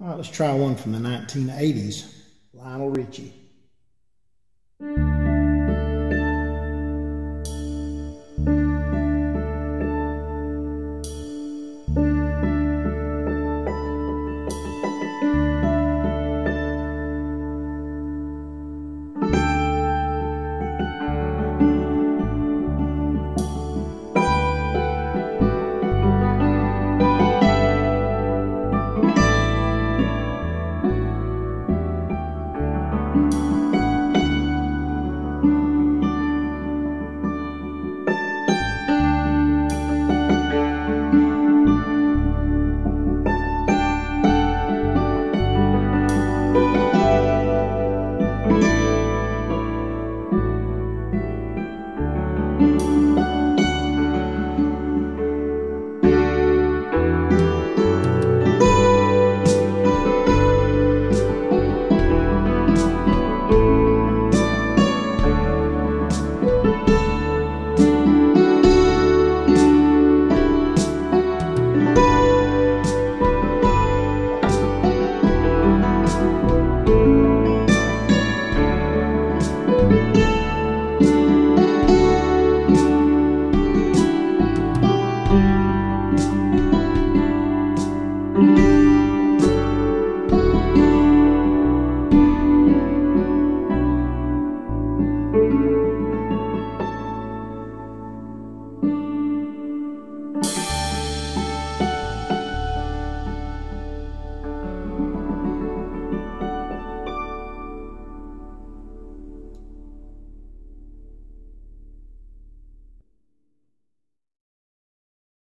All right, let's try one from the 1980s, Lionel Richie.